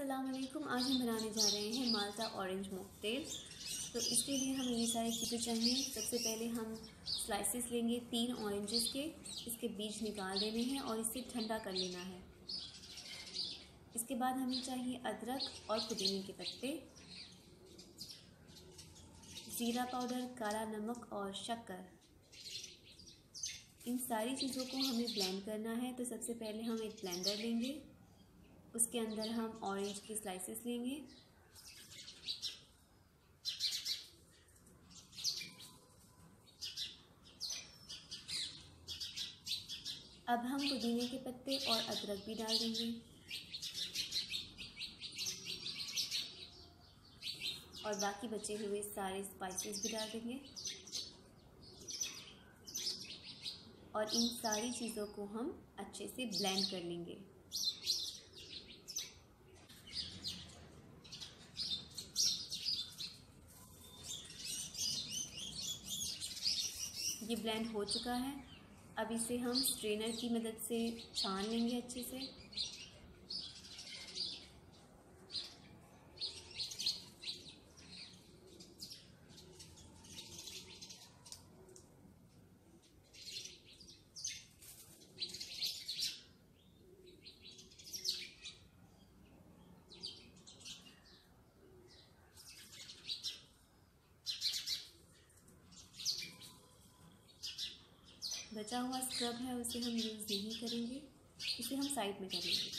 वालेकुम आज हम बनाने जा रहे हैं माल्टा ऑरेंज मोकटेल तो इसके लिए हमें ये सारी चीज़ें चाहिए। सबसे पहले हम स्लाइसेस लेंगे तीन ऑरेंजेस के। इसके बीज निकाल देने हैं और इसे ठंडा कर लेना है। इसके बाद हमें चाहिए अदरक और पुदीने के पत्ते। ज़ीरा पाउडर, काला नमक और शक्कर। इन सारी चीज़ों को हमें ब्लेंड करना है। तो सबसे पहले हम एक ब्लेंडर लेंगे। उसके अंदर हम ऑरेंज की स्लाइसेस लेंगे। अब हम पुदीने के पत्ते और अदरक भी डाल देंगे। और बाकी बचे हुए सारे स्पाइसेस भी डाल देंगे। और इन सारी चीज़ों को हम अच्छे से ब्लेंड कर लेंगे। ये ब्लेंड हो चुका है। अब इसे हम स्ट्रेनर की मदद से छान लेंगे अच्छे से। बचा हुआ स्क्रब है, उसे हम यूज़ नहीं करेंगे, इसे हम साइड में करेंगे।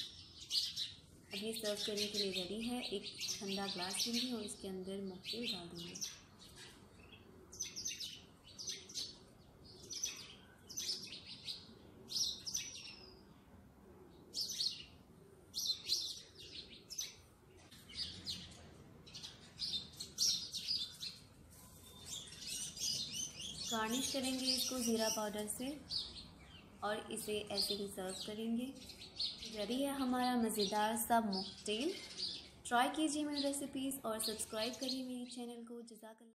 अब ये सर्व करने के लिए रेडी है, एक ठंडा ग्लास लेंगे और इसके अंदर मक्के डाल देंगे। गार्निश करेंगे इसको ज़ीरा पाउडर से और इसे ऐसे ही सर्व करेंगे। रेडी है हमारा मज़ेदार सा मोकटेल ट्राई कीजिए मेरी रेसिपीज़ और सब्सक्राइब करिए मेरे चैनल को। जजाक